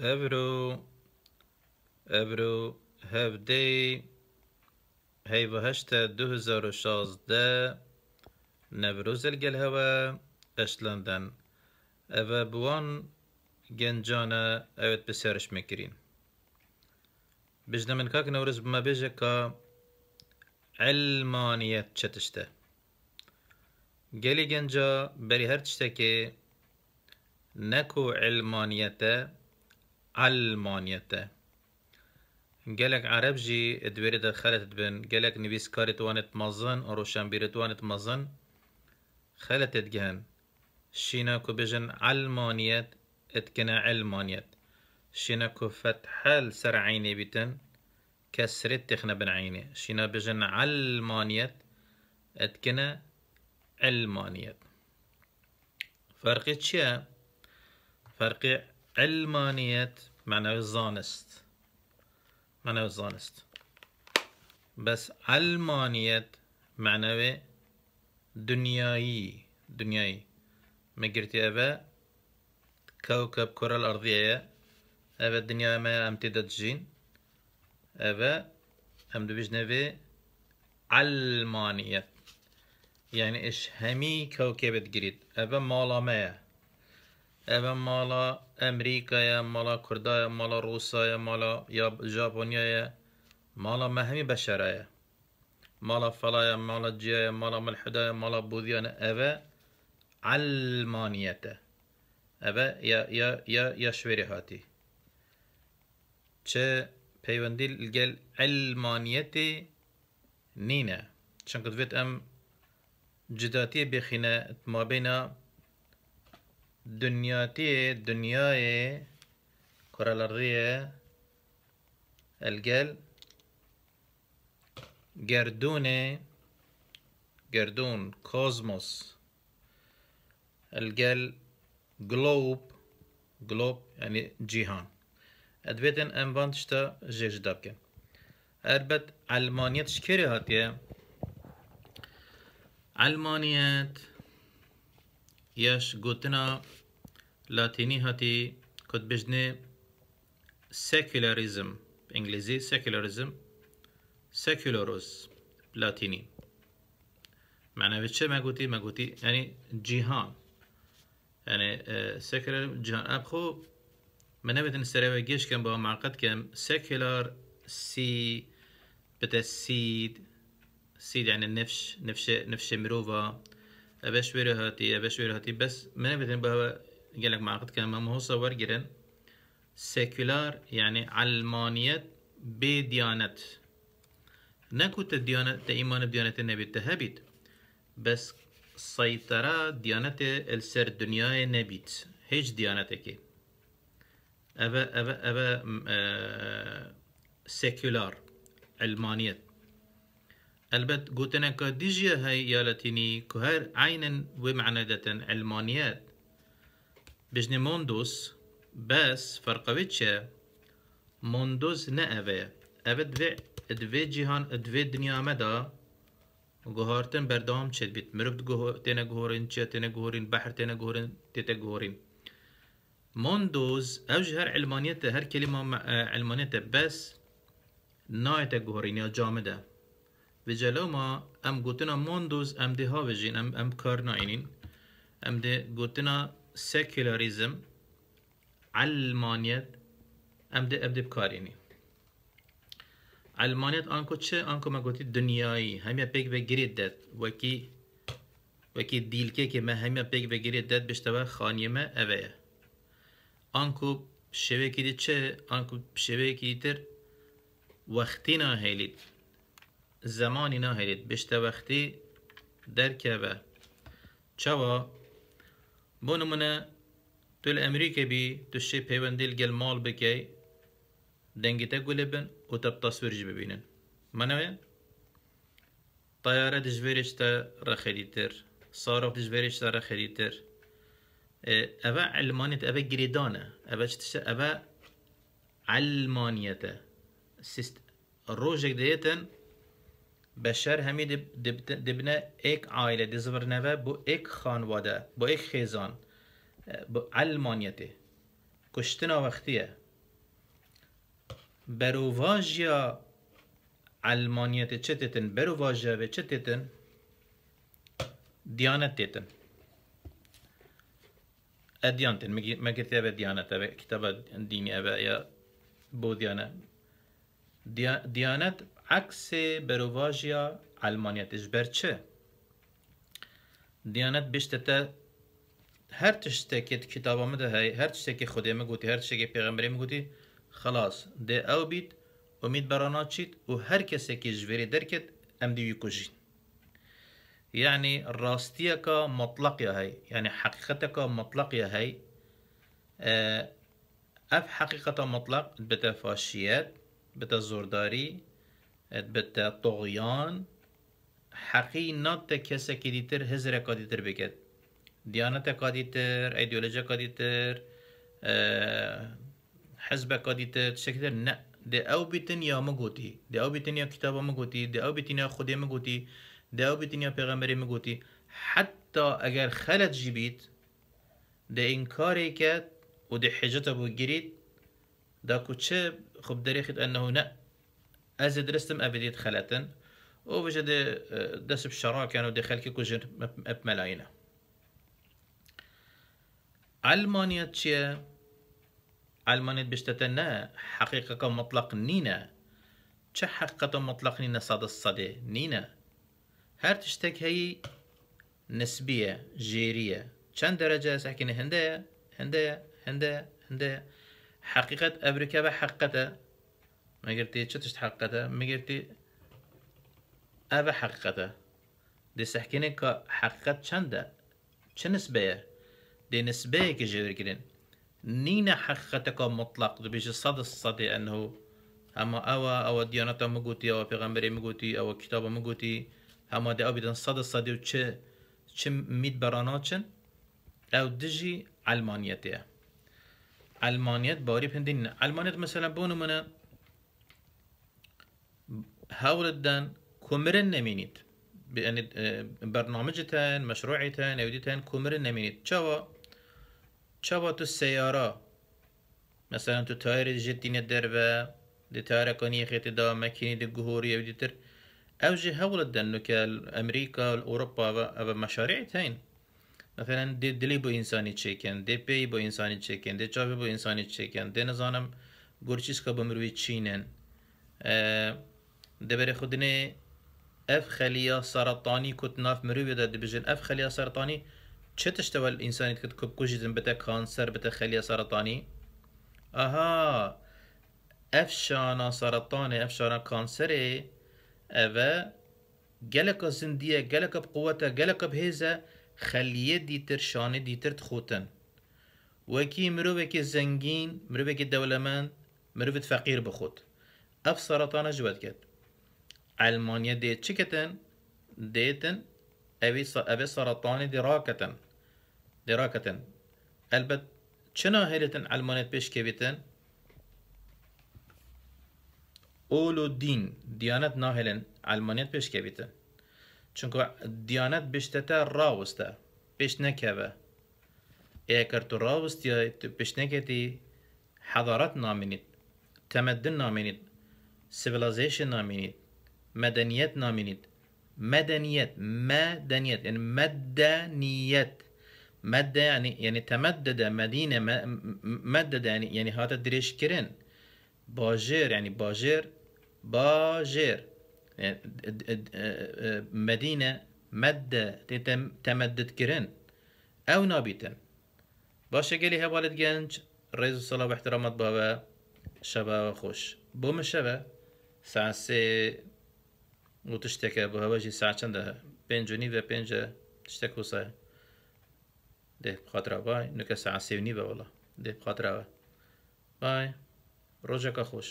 Ebro, Ebro, هفته هیو هشت دو هزار و شازده نوروز الگل هوا اشلندن اوه بوان گنجانا اوید بسیارش میکرین بجنا من کاك نوروز بما بيجا كا علمانية چتشته گلی گنجا بری هر تشتكي نكو علمانيته علمانيته قالك عرب جي ادويري دخلت بن قالك نبيس كارت وانت مزن روشان بيرت وانت مزن خلت جهن شينا كو بجن علمانيت اتكنا علمانيت شينا كو فتحل سر عيني بيتن كسرت تخنا بن عيني شينا بجن علمانيت اتكنا علمانيت فرقي تشيا فرقي علمانيت معناه زانست. معنوي زانست. بس علمانية معنوي دنيايي. ما قلتي أبا؟ كوكب كرة الأرضية. أبا الدنيا ما امتدت جين أبا هم دو بجنبي علمانية يعني إيش همي كوكب تقريد أبا مالا ما أبا مالا أمريكا يا مالا كردا يا مالا روسا يا مالا يا جابونيا يا مالا مهمي بشرة يا مالا فلا يا مالا جيا يا مالا ملحدا يا مالا بوذيا أبا علمانية أبا يا يا يا يا شويري هاتي چه پیوندی الگل علمانیتی نینه چون کدویت ام جداتی بخینه ما بین دنياتي دنياي كرة الأرضية الجل جردونة جردون كوزموس الجل جلوب جلوب يعني جيهان ادبيتن ام بانتشتا جيش دابكن اربت علمانيت شكري هاتيه علمانيت ياش قوتنا لاتيني هاتي كنت بجني secularism انجليزي secularism secularos لاتيني معنى بتش ما قوتي ما قوتي يعني يعني secular جيهان ابخو من نبت نستريوا جيش كان بها معقد كان secular سي بتا سيد سيد يعني النفش نفش نفش مروفا هاتي أباش ويرو هاتي. بس من بدين بها قالك معقد كان ما هو صور جرن سيكولار يعني علمانية بديانة نكو تديانة تإيمان بديانة النبي. تهبيت. بس سيطرة ديانة السر دنيا نبيت. هيج ديانتك. أبا أبا أبا آه سيكولار علمانية. البت قوتنا كديجيا هاي يالتيني كهر عينا ومعنى علمانيات. بجني موندوس بس فرقويتشا. موندوس نأبا أبد في ادفي جيهان ادفي دنيا مدى. جهارتن بردام بيت. مربد جهور تينا جهورين چه تينا جهورين بحر تينا جهورين تيتا جهورين موندوز اوجهر علمانيته هر كلمة علمانيته بس نايتا جهورين يا جامدة. و جلو ما ام گوتنا موندوز ام ده ها ام ام کار ناینین ام ده گوتنا سیکولاریزم علمانیت ام ده ام ده بکارینی علمانیت آنکو چه آنکو ما گوتی دنیایی همه پیک به گرید داد وکی وکی دیلکه که ما همه پیک به گرید داد بشتوه خانیه ما اوه آنکو شوه کی چه آنکو شوه کی تر نه هیلید زمانی ناهرید بشته وقتی درکبه چوا. بو نمونه تو الامریکا بی تو شی پیوندیل گل مال بکی. دنگی تا گلی بن و تب تصویر جی ببینن. منوه طیاره دجویرش تا رخیدیتر صاروخ دجویرش تا رخیدیتر اوه علمانیت اوه گریدانه. اوه چتشه اوه علمانیته. سیست روژک دیتن بشر همی دبنه ایک عائله دزورنه و بو ایک خانواده بو ایک خیزان بو علمانیته کشتنا وقتیه برواجیا علمانیت چه تیتن برواجیا و چه تیتن دیانت تیتن ادیان تن مگر تیبه دیانت تیبه کتاب دینی یا بو دیانت دیانت عكس بروواجيا علمانية اجبر چه؟ دیانت بشتته هر تشتکی کتابا مده هی هر تشتکی خودی مگوتی هر تشتکی پیغمبری مگوتی خلاص. ده أو بیت امید برانا چید و هر کسی که جوری درکت ام دیوی کجین يعني راستيك مطلق يا هي يعني حقيقتك مطلق يا هي اف حقيقة مطلق بتا فاشيات بتا طغيان حقی نات که دیتر هزر بکد. دیانت کا دیتر ایدئولوژی کا دیتر حزب کا دیتر نه. ده أو بیتن یا مگوتی ده أو بیتن یا کتاب مگوتی ده أو بیتن یا خودی مگوتی ده أو بیتن یا پیغمبری مگوتی حتی اگر خلط جبیت ده انکاری کرد و ده حجت ابو گرید ده کچه خب دریخت انه نه. از درستم ابدیت خلطن وبجد دس بشراء كانوا دخل كي كوجن ملاينا علمانيا تشيا. علمانيا بشتتنا حقيقة مطلق نينا چه حقيقة مطلق نينا صاد الصدي نينا هر تشتك هي نسبية جيرية. چند درجة ساكنة هندية هندية هندية هندية حقيقة أمريكا بحقيقة ما قلتي تشت حقيقة ما قلتي أبا حقيقته دي سحكيني كا چنده؟ چه نسبه؟ دي نسبه كي جير كرين نينا حقيقتك مطلق دي بيجي صد الصدي أنه اما أوا أو ديانتا مگوتي أو پیغمبري مگوتي أو كتابة مگوتي هما دي أبدا صد الصدي و چه چه ميت براناتشن أو دجي علمانيته. علمانيت باري بهندين. علمانيت مثلا بونو منا هاولدن كومرن نمينيت. بأن برنامجتان مشروعتان أوديتان كومرن نمينيت. شوا شوا تو السيارة مثلا تو تاير جتين الدربة دي تاير خيط دا مكيني دي جهوري أوديتر أوجه هول دنو كأمريكا أوروبا أبا مشاريع تين مثلا دي دلي بو إنساني تشيكن دي بي بو إنساني تشيكن دي چاوي بو إنساني تشيكن دي نظانم گورچیس که بمروی چینن دبر خودنه اف خلية سرطاني كنت ناف مروي دا دبجن اف خلية سرطاني چه تشتوى الانسان كت كب كوجيزن بتا كانسر بتا خلية سرطاني أها اف شانا سرطاني اف شانا كانسري اوا گلک زندیه گلک بقوته گلک بهزه خلیه دیتر شانه دیتر تخوتن. وكي مروبك زنگين مروبك دولمند مروبك فقير بخوت. اف سرطان جواد كت علمانيا دي تشكتن ديتن أبي أبي سرطان دراكة دراكة البت چنا هيلتن علمانيا بيش كبتن اولو دين ديانت ناهلن علمانيت بيش كبتن چونكو ديانت بيشتتا راوستا بيش نكبه اگر تو راوست یا بيش نكتي حضارت نامينيت تمدن نامينيت civilization نامينيت مدنيات نامينيت. مدنيات مدنيات يعني مدنيات. مدة يعني يعني تمدد مدينة مدد يعني يعني هذا دريش كرن باجير يعني باجير باجير يعني مدينة مدة تمدد كرن أو نابتن باشه قالي هوالد جنج رئيس الصلاة واحترامات بابا. شبا خوش. بوم شبا. ساسي و تشتێکە بۆ هەوەژی ساچەندە پێنجنی بە پێنجە تشتێک وسە دێ بخاتراوە نکە ساسێنی بەوەڵە دێ بخاتراوە بای ڕۆژەکە خۆش